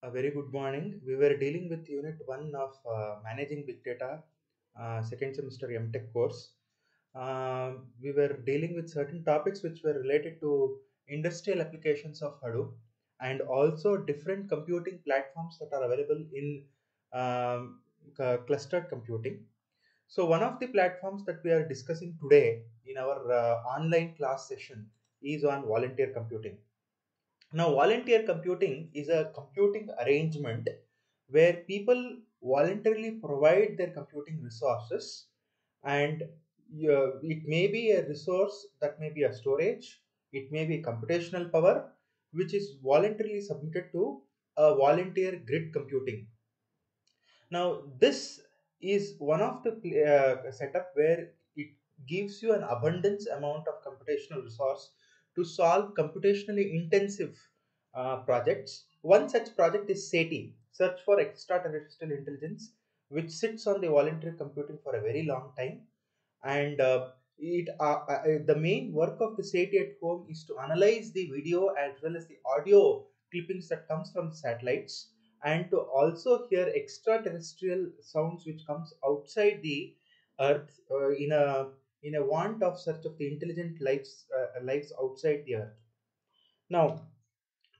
A very good morning. We were dealing with Unit 1 of uh, Managing Big Data, uh, second semester MTech course. Uh, we were dealing with certain topics which were related to industrial applications of Hadoop and also different computing platforms that are available in um, clustered computing. So, one of the platforms that we are discussing today in our uh, online class session is on volunteer computing. Now, volunteer computing is a computing arrangement where people voluntarily provide their computing resources, and uh, it may be a resource that may be a storage, it may be computational power, which is voluntarily submitted to a volunteer grid computing. Now, this is one of the uh, setup where it gives you an abundance amount of computational resource to solve computationally intensive uh, projects. One such project is SETI, Search for Extraterrestrial Intelligence, which sits on the voluntary computing for a very long time. And uh, it uh, uh, the main work of the SETI at home is to analyze the video as well as the audio clippings that comes from satellites and to also hear extraterrestrial sounds which comes outside the earth uh, in a in a want of search of the intelligent lives uh, lives outside the earth. Now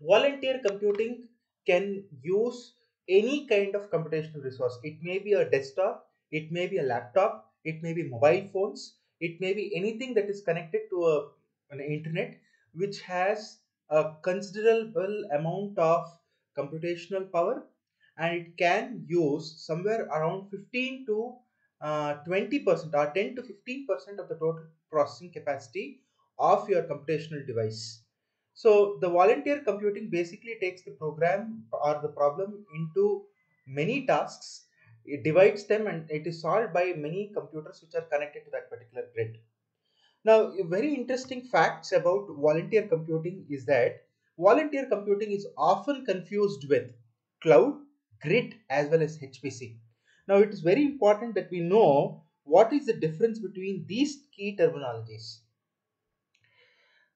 volunteer computing can use any kind of computational resource. It may be a desktop it may be a laptop it may be mobile phones it may be anything that is connected to a, an internet which has a considerable amount of computational power and it can use somewhere around 15 to Uh, 20 percent or 10 to 15 percent of the total processing capacity of your computational device. So the volunteer computing basically takes the program or the problem into many tasks. It divides them and it is solved by many computers which are connected to that particular grid. Now, very interesting facts about volunteer computing is that volunteer computing is often confused with cloud, grid, as well as HPC. Now, it is very important that we know what is the difference between these key terminologies.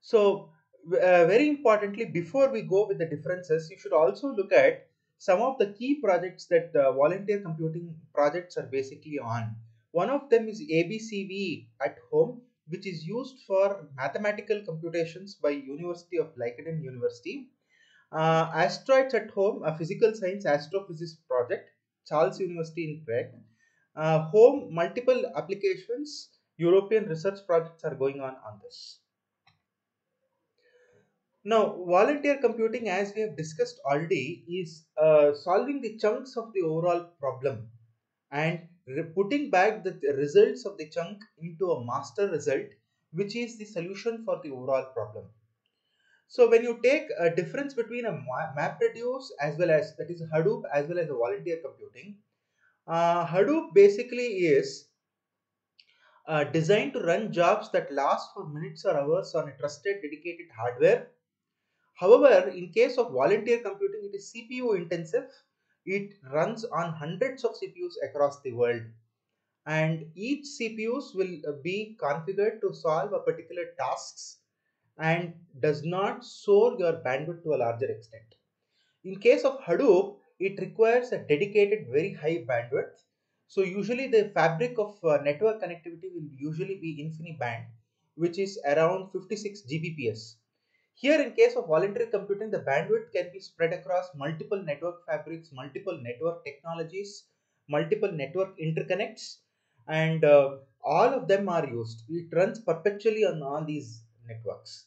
So, uh, very importantly, before we go with the differences, you should also look at some of the key projects that uh, volunteer computing projects are basically on. One of them is ABCV at home, which is used for mathematical computations by University of Leiden University. Uh, Asteroids at home, a physical science astrophysics project, Charles University in Prague. Uh, home, multiple applications, European research projects are going on on this. Now, volunteer computing, as we have discussed already, is uh, solving the chunks of the overall problem and putting back the results of the chunk into a master result, which is the solution for the overall problem. So, when you take a difference between a ma- MapReduce as well as that is Hadoop as well as a volunteer computing, uh, Hadoop basically is uh, designed to run jobs that last for minutes or hours on a trusted dedicated hardware However, in case of volunteer computing, it is CPU intensive. It runs on hundreds of CPUs across the world, and each CPUs will uh, be configured to solve a particular tasks and does not soar your bandwidth to a larger extent. In case of Hadoop, it requires a dedicated very high bandwidth. So usually the fabric of uh, network connectivity will usually be InfiniBand, which is around 56 Gbps. Here in case of voluntary computing, the bandwidth can be spread across multiple network fabrics, multiple network technologies, multiple network interconnects, and uh, all of them are used. It runs perpetually on, on these networks.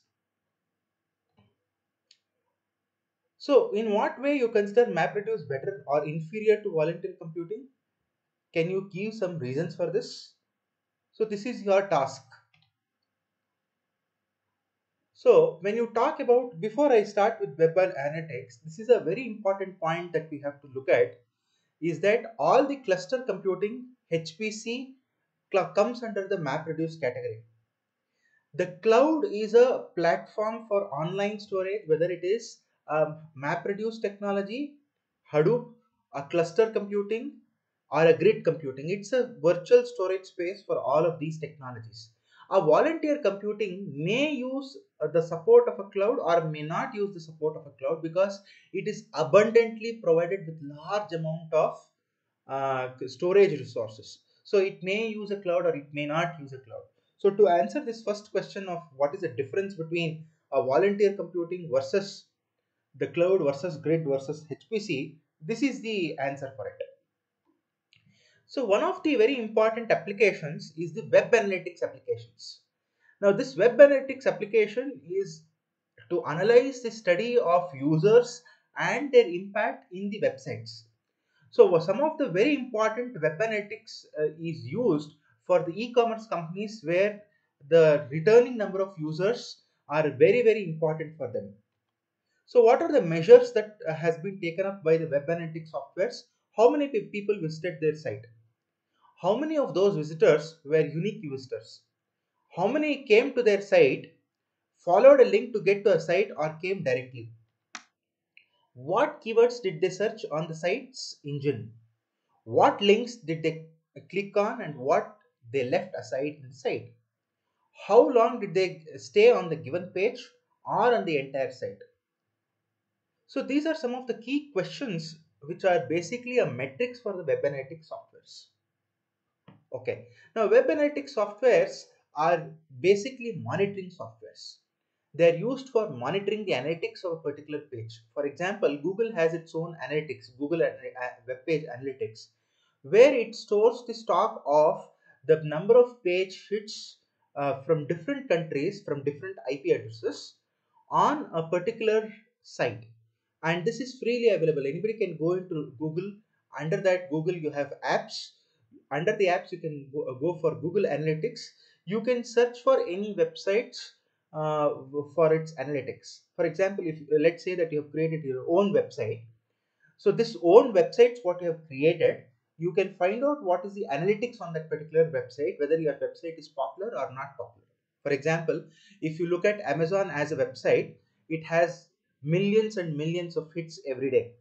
So, in what way you consider MapReduce better or inferior to voluntary computing? Can you give some reasons for this? So, this is your task. So, when you talk about, before I start with web and analytics, this is a very important point that we have to look at is that all the cluster computing HPC comes under the MapReduce category. The cloud is a platform for online storage, whether it is um, MapReduce technology, Hadoop, a cluster computing, or a grid computing. It's a virtual storage space for all of these technologies. A volunteer computing may use uh, the support of a cloud or may not use the support of a cloud because it is abundantly provided with large amount of uh, storage resources. So it may use a cloud or it may not use a cloud. So to answer this first question of what is the difference between a volunteer computing versus the cloud versus grid versus HPC, this is the answer for it. So one of the very important applications is the web analytics applications. Now this web analytics application is to analyze the study of users and their impact in the websites. So some of the very important web analytics uh, is used for the e-commerce companies where the returning number of users are very very important for them. So what are the measures that uh, has been taken up by the web analytics softwares? How many people visited their site? How many of those visitors were unique visitors? How many came to their site, followed a link to get to a site or came directly? What keywords did they search on the site's engine? What links did they click on and what they left aside in the site? How long did they stay on the given page or on the entire site? So these are some of the key questions which are basically a metrics for the web analytics softwares. Okay, now web analytics softwares are basically monitoring softwares. They are used for monitoring the analytics of a particular page. For example, Google has its own analytics, Google web page analytics, where it stores the stock of the number of page hits uh, from different countries, from different IP addresses on a particular site. And this is freely available. Anybody can go into Google. Under that Google, you have apps under the apps you can go, go for Google Analytics. You can search for any websites uh, for its analytics. For example, if let's say that you have created your own website. So this own websites what you have created, you can find out what is the analytics on that particular website, whether your website is popular or not popular. For example, if you look at Amazon as a website, it has millions and millions of hits every day.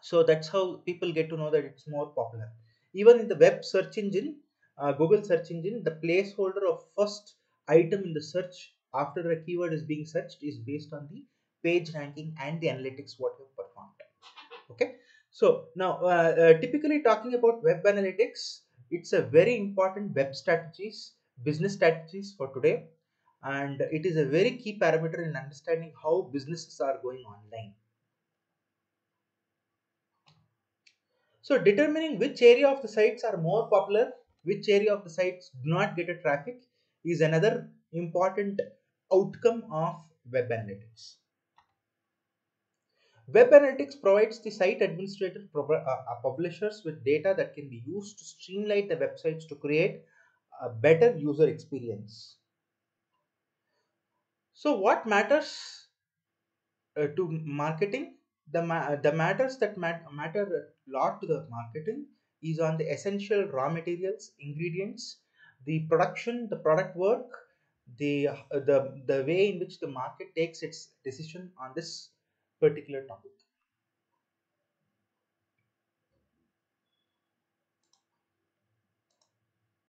So that's how people get to know that it's more popular. Even in the web search engine uh, google search engine the placeholder of first item in the search after a keyword is being searched is based on the page ranking and the analytics what you performed. Okay? So now uh, uh, typically talking about web analytics it's a very important web strategies business strategies for today and it is a very key parameter in understanding how businesses are going online So determining which area of the sites are more popular, which area of the sites do not get a traffic is another important outcome of web analytics. Web analytics provides the site administrator uh, uh, publishers with data that can be used to streamline the websites to create a better user experience. So what matters uh, to marketing? the, ma- the matters that mat- matter a lot to the marketing is on the essential raw materials ingredients the production the product work the uh, the the way in which the market takes its decision on this particular topic